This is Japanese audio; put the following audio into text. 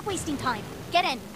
Stop wasting time. Get in.